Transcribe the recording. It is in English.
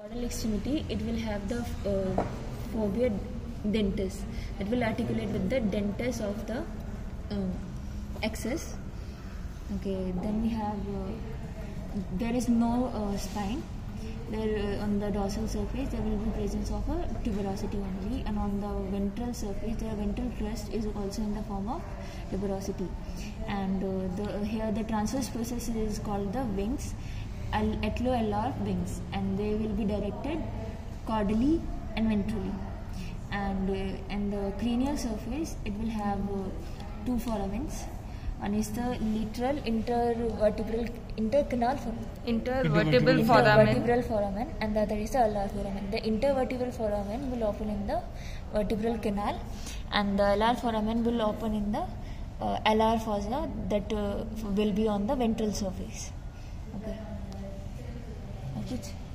Caudal extremity, it will have the uh, fovea dentis. It will articulate with the dentis of the uh, axis. Okay, then we have uh, there is no uh, spine. There uh, on the dorsal surface there will be presence of a tuberosity only, and on the ventral surface the ventral crest is also in the form of tuberosity. And uh, the here the transverse process is called the wings al- atlo-alar wings and they will be directed caudally and ventrally. And uh, and the cranial surface it will have uh, two foramens one is the lateral intervertebral intercanal foramen Intervertebral foramen. intervertebral foramen and the other is the alar foramen the intervertebral foramen will open in the vertebral canal and the alar foramen will open in the uh, alar fossa that uh, will be on the ventral surface okay That's it.